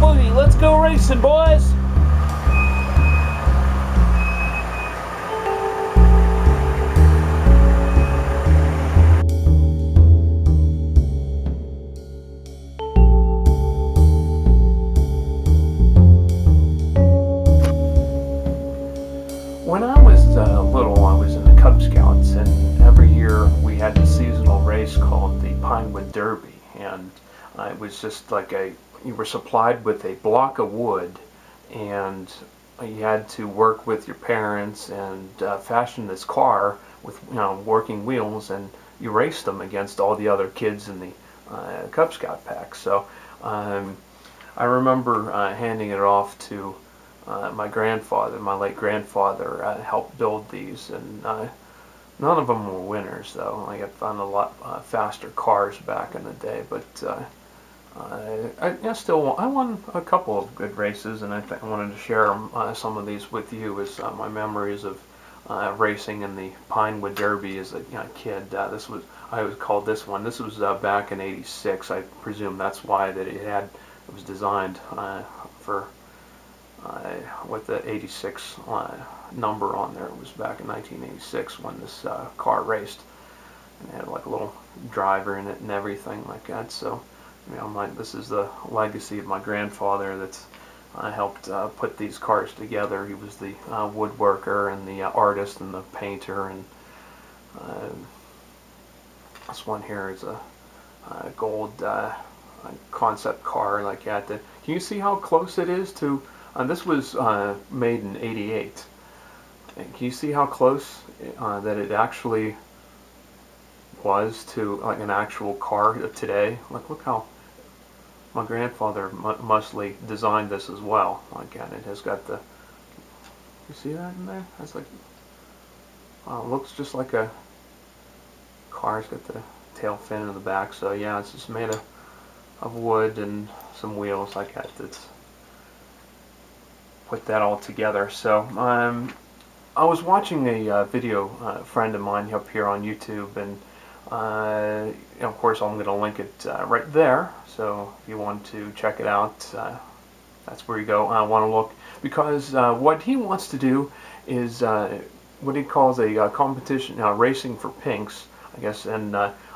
boogie. Let's go racing, boys. When I was uh, little, I was in the Cub Scouts, and every year we had a seasonal race called the Pinewood Derby, and uh, it was just like a you were supplied with a block of wood, and you had to work with your parents and uh, fashion this car with you know working wheels, and you raced them against all the other kids in the uh, Cub Scout pack. So um, I remember uh, handing it off to uh, my grandfather, my late grandfather, uh, helped build these, and uh, none of them were winners, though. I found a lot faster cars back in the day, but I, I still won, I won a couple of good races, and I, I wanted to share uh, some of these with you as uh, my memories of uh, racing in the Pinewood Derby as a you know, kid. Uh, this was I was called this one. This was uh, back in '86. I presume that's why that it had it was designed uh, for with the 86 uh, number on there. It was back in 1986 when this car raced. And it had like a little driver in it and everything like that. So, you know, my, this is the legacy of my grandfather that's uh, helped uh, put these cars together. He was the uh, woodworker and the artist and the painter. And this one here is a, a gold concept car like that. Can you see how close it is to uh, this was uh, made in 88. And can you see how close uh, that it actually was to like an actual car today? Like look how my grandfather mostly designed this as well. Like and it has got the you see that in there? That's like uh, looks just like a car. It's got the tail fin in the back. So yeah, it's just made of, of wood and some wheels like that. That's put that all together. So um, I was watching a uh, video, uh, friend of mine up here on YouTube, and uh, know, of course I'm going to link it uh, right there. So if you want to check it out, uh, that's where you go. I want to look because uh, what he wants to do is what he calls a competition, racing for pinks, I guess, and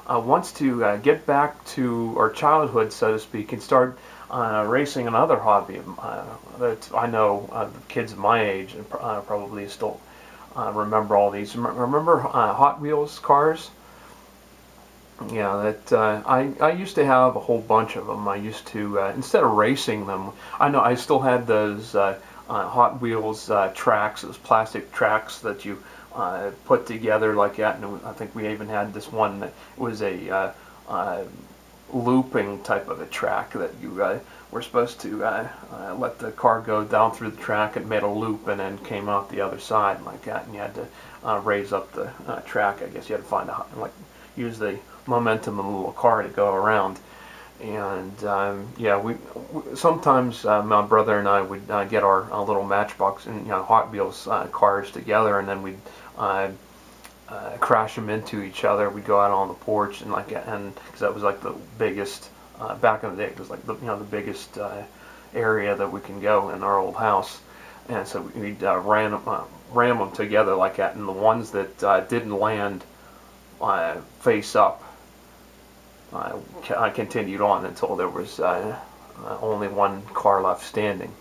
wants to get back to our childhood, so to speak, and start uh, racing another hobby uh, that I know uh, kids my age uh, probably still uh, remember all these. Remember uh, Hot Wheels cars? Yeah, that I I used to have a whole bunch of them. I used to instead of racing them, I know I still had those Hot Wheels tracks, those plastic tracks that you put together like that. And I think we even had this one that was a looping type of a track that you uh, were supposed to uh, uh, let the car go down through the track and made a loop and then came out the other side like that and you had to uh, raise up the uh, track I guess you had to find a like use the momentum of the little car to go around and um, yeah we, we sometimes uh, my brother and I would get our little matchbox and you know Hot Wheels cars together and then we'd uh, crash them into each other. We'd go out on the porch and like, and because that was like the biggest uh, back in the day, it was like the you know the biggest uh, area that we can go in our old house, and so we'd uh, ram uh, ram them together like that. And the ones that uh, didn't land uh, face up, uh, I continued on until there was uh, uh, only one car left standing,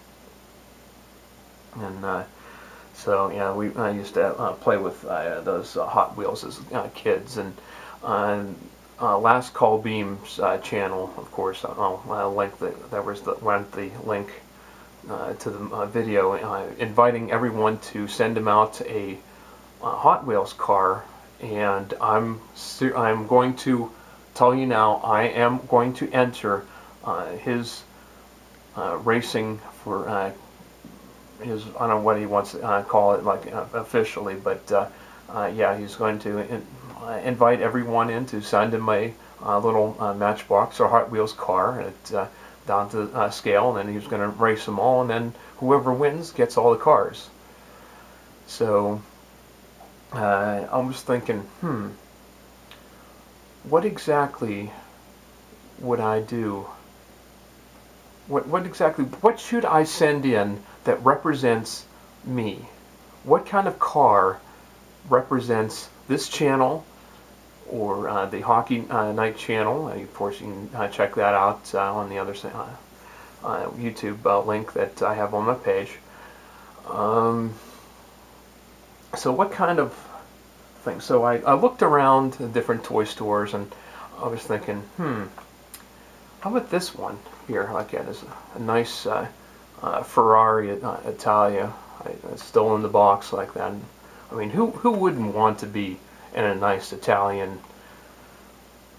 and. Uh, so yeah, we I used to uh, play with uh, those uh, Hot Wheels as kids, and on Last Call Beams channel, of course, I'll link the there was the went the link to the video inviting everyone to send him out a Hot Wheels car, and I'm I'm going to tell you now I am going to enter his racing for his I don't know what he wants to uh, call it like uh, officially, but uh, uh yeah, he's going to in, uh, invite everyone in to send him a uh, little Matchbox or Hot Wheels car at, down to scale, and then he's going to race them all, and then whoever wins gets all the cars. So I was thinking, hmm, what exactly would I do what, what exactly, what should I send in that represents me? What kind of car represents this channel or uh, the Hockey uh, Night channel? Uh, of course, you can uh, check that out uh, on the other uh, YouTube link that I have on my page. Um, so what kind of So I, I looked around the different toy stores and I was thinking, hmm, how about this one here? Like that is a, a nice uh, uh, Ferrari uh, Italia. it's still in the box like that. I mean, who who wouldn't want to be in a nice Italian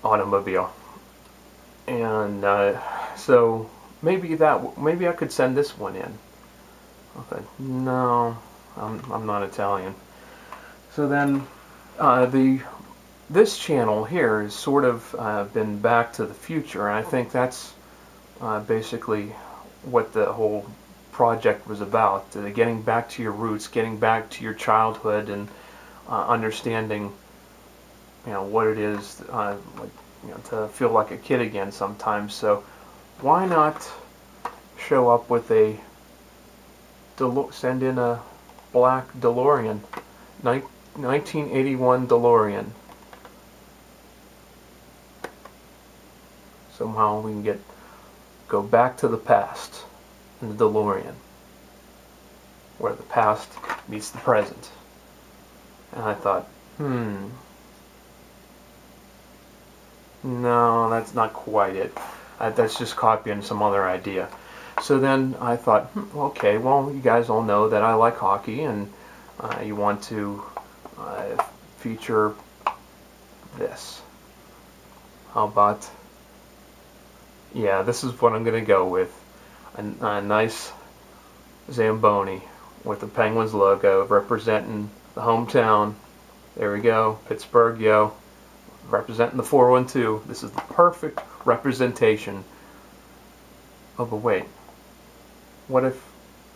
automobile? And uh, so maybe that maybe I could send this one in. Okay, no, I'm I'm not Italian. So then uh, the this channel here has sort of uh, been back to the future and I think that's uh, basically what the whole project was about uh, getting back to your roots getting back to your childhood and uh, understanding you know what it is uh, like you know to feel like a kid again sometimes. So why not show up with a send in a black DeLorean 1981 DeLorean. Somehow we can get go back to the past in the DeLorean where the past meets the present. And I thought hmm. No that's not quite it. I, that's just copying some other idea. So then I thought hmm, okay well you guys all know that I like hockey and uh, you want to uh, feature this how about yeah, this is what I'm going to go with. A, a, nice Zamboni with the Penguins logo representing the hometown. There we go, Pittsburgh, yo. Representing the 412. This is the perfect representation of a wait. What if,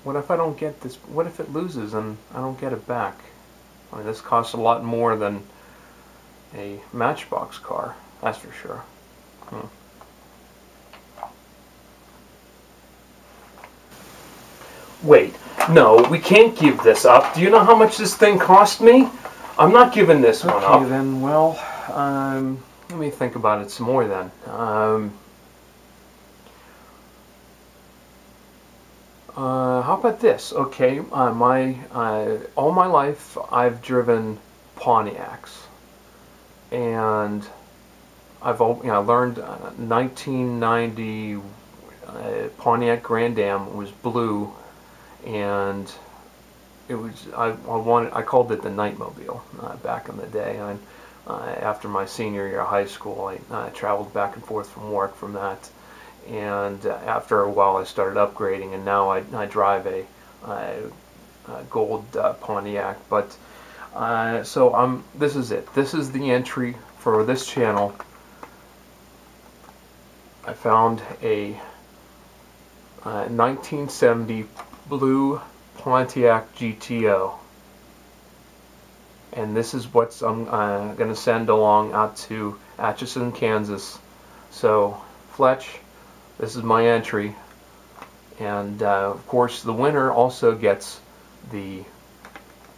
what if I don't get this? What if it loses and I don't get it back? I mean, this costs a lot more than a Matchbox car. That's for sure. Hmm. Wait, no, we can't give this up. Do you know how much this thing cost me? I'm not giving this one up. Okay, then, well, um, let me think about it some more then. Um, uh, how about this? Okay, uh, my uh, all my life I've driven Pontiacs, and I've you know, learned 1990 uh, uh, Pontiac Grand Am was blue and it was I, I wanted I called it the Nightmobile uh, back in the day. And uh, after my senior year of high school, I uh, traveled back and forth from work from that, and uh, after a while, I started upgrading, and now I, I drive a, a gold uh, Pontiac. But uh, so I'm this is it. This is the entry for this channel. I found a 1970 blue Pontiac GTO. And this is what I'm uh, going to send along out to Atchison, Kansas. So, Fletch, this is my entry. And, uh, of course, the winner also gets the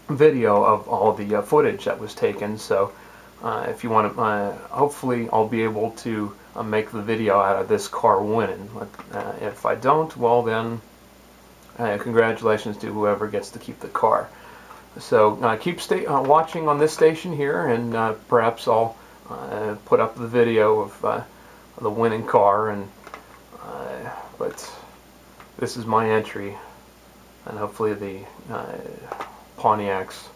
video of all the uh, footage that was taken. So, uh, if you want to, uh, hopefully I'll be able to uh, make the video out of this car winning. Uh, if I don't, well then uh, congratulations to whoever gets to keep the car. So keep watching on this station here, and perhaps I'll put up the video of the winning car. And but this is my entry, and hopefully the Pontiacs.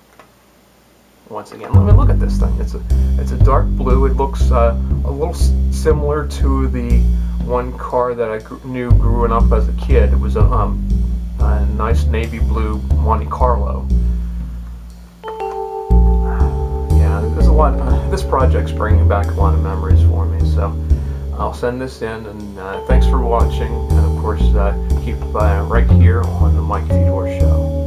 Once again, let me look at this thing. It's a it's a dark blue. It looks a little similar to the one car that I gr knew growing up as a kid. It was a um, a nice navy blue Monte Carlo. Yeah, there's a lot. Uh, this project's bringing back a lot of memories for me. So I'll send this in, and uh, thanks for watching. And of course, uh, keep uh, right here on the Mike Fedor Show.